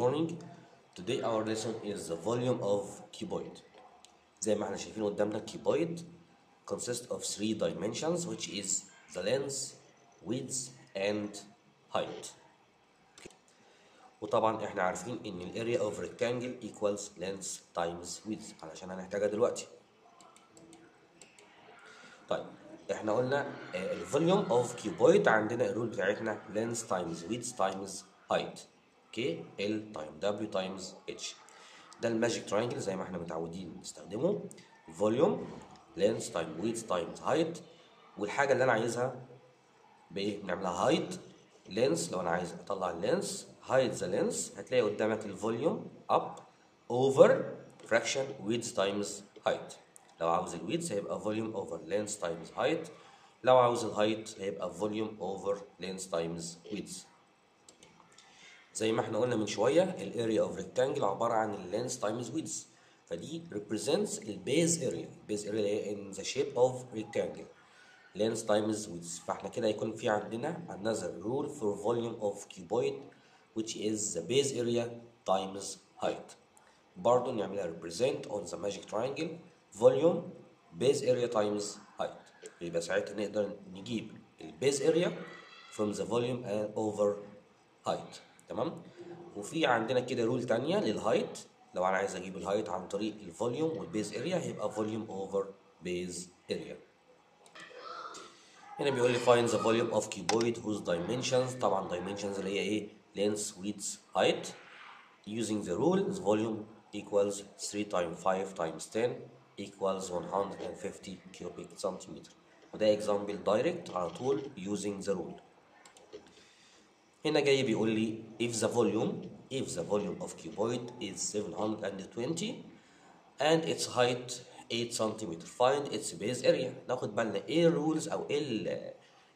morning. Today our lesson is the volume of cuboid. زي ما احنا شايفين قدامنا cuboid consists of three dimensions which is the length, width and height. وطبعا احنا عارفين ان ال area of rectangle equals length times width علشان هنحتاجها دلوقتي. طيب احنا قلنا الفوليوم اوف كيوبويد عندنا الرول بتاعتنا length times width times height okay L times W times H. ده ال magic triangle زي ما إحنا متعودين نستخدمه. volume length times width times height. والحاجة اللي أنا عايزها بإيه؟ بنعملها height length لو أنا عايز أطلع ال length height the length هتلاقي قدامك ال volume up over fraction width times height. لو عاوز ال width هيبقى volume over length times height لو عاوز ال height هيبقى volume over length times width زي ما إحنا قلنا من شوية ال area of rectangle عباره عن ال length times width فدي represents ال base area ال base area اللي هي in the shape of rectangle length times width فاحنا كده هيكون في عندنا another rule for volume of cuboid which is the base area times height برضه نعملها represent on the magic triangle volume base area times height يبقى ساعتها نقدر نجيب ال base area from the volume over height تمام وفي عندنا كده rule تانية لل height لو أنا عايز أجيب ال height عن طريق ال volume وال base area هيبقى volume over base area هنا بيقول لي find the volume of cuboid whose dimensions طبعا dimensions اللي هي إيه length width height using the rule the volume equals 3 times 5 times 10 equals 150 cubic centimeter وده example direct على طول using the rule هنا جاي بيقول لي if the volume if the volume of cuboid is 720 and its height 8 cm find its base area. ناخد بالنا إيه ال rules أو إيه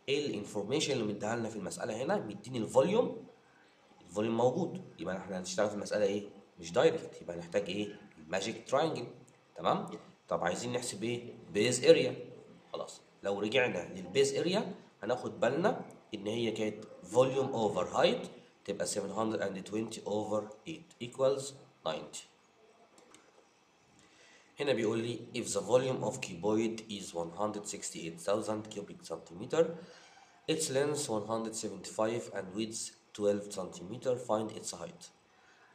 إيه ال information اللي مديها لنا في المسألة هنا؟ مديني ال volume ال volume موجود. يبقى إحنا هنشتغل في المسألة إيه؟ مش direct يبقى هنحتاج إيه؟ ال magic triangle تمام؟ طب عايزين نحسب إيه؟ base area خلاص. لو رجعنا لل base area هناخد بالنا إن هي كانت volume over height تبقى 720 over 8 equals 90 هنا بيقول لي if the volume of cuboid is 168,000 cubic centimeter its length 175 and width 12 centimeter find its height.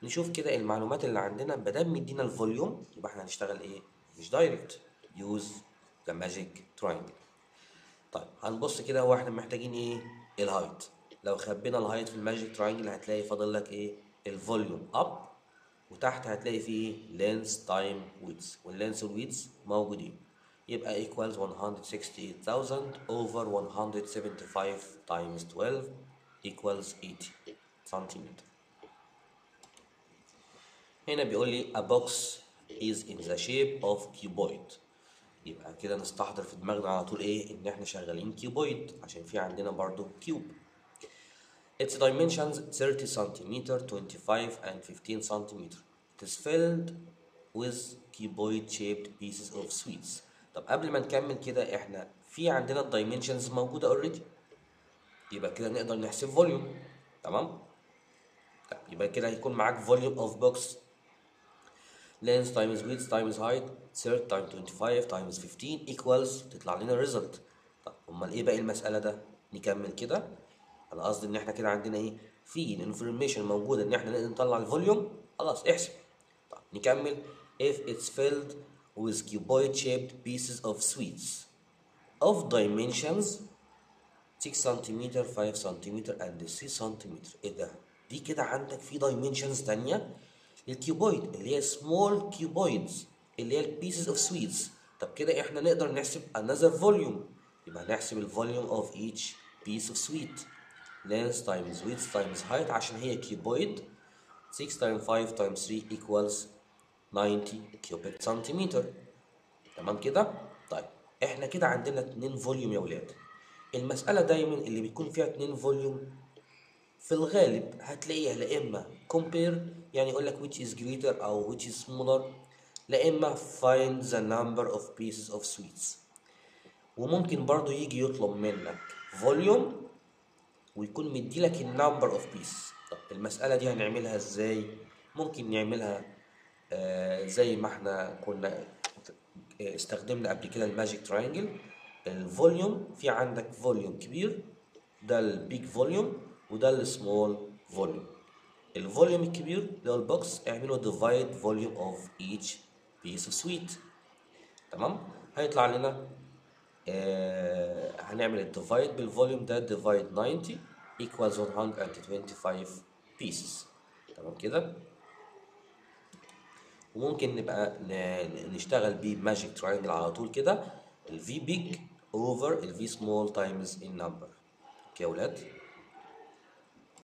نشوف كده المعلومات اللي عندنا. بدل مدينا ال volume يبقى إحنا هنشتغل إيه؟ مش direct use the magic triangle. طيب هنبص كده هو إحنا محتاجين إيه؟ ال height لو خبينا ال height في ال magic triangle هتلاقي فاضل لك إيه؟ ال volume up وتحت هتلاقي فيه length times width وال length وال width موجودين. يبقى equals 168,000 over 175 times 12 equals 80 سنتيمتر هنا بيقول لي a box is in the shape of cuboid. يبقى كده نستحضر في دماغنا على طول إيه؟ إن إحنا شغالين cuboid عشان في عندنا برضو cube. Its dimensions 30 centimeter 25 and 15 centimeter. It is filled with cuboid shaped pieces of sweets. طب قبل ما نكمل كده إحنا في عندنا ال dimensions موجودة already يبقى كده نقدر نحسب volume تمام؟ يبقى كده هيكون معاك volume of box length times width times height 30 times 25 times 15 equals تطلع لنا result. طب أمال إيه باقي المسألة ده؟ نكمل كده. أنا قصدي إن إحنا كده عندنا إيه؟ في ال information موجودة إن إحنا نقدر نطلع ال volume خلاص احسب. طب نكمل. If it's filled with cuboid shaped pieces of sweets of dimensions 6 cm 5 cm and 3 cm إيه ده؟ دي كده عندك في dimensions تانية؟ لل cuboid اللي هي small cuboids اللي هي ال pieces of sweets طب كده إحنا نقدر نحسب another volume. يبقى نحسب ال volume of each piece of sweet. Length times width times height عشان هي cuboid. 6 times 5 times 3 equals 90 cubic centimeter. تمام كده؟ طيب إحنا كده عندنا اتنين volume يا ولاد. المسألة دايما اللي بيكون فيها اتنين volume في الغالب هتلاقيها لا إما compare يعني يقول لك which is greater أو which is smaller لا إما find the number of pieces of sweets. وممكن برضو يجي يطلب منك volume ويكون مديلك ال number of pieces طب المسألة دي هنعملها إزاي؟ ممكن نعملها آه زي ما إحنا كنا استخدمنا قبل كده ال magic triangle ال volume في عندك volume كبير ده ال big volume وده ال small volume ال volume الكبير اللي هو ال box اعمله divide volume of each piece of sweet تمام؟ هيطلع لنا آه هنعمل ال divide بال volume ده divide 90 equals 125 pieces. تمام كده؟ وممكن نبقى نشتغل بيه magic triangle على طول كده. ال V big over ال V small times ال number أوكي يا ولاد؟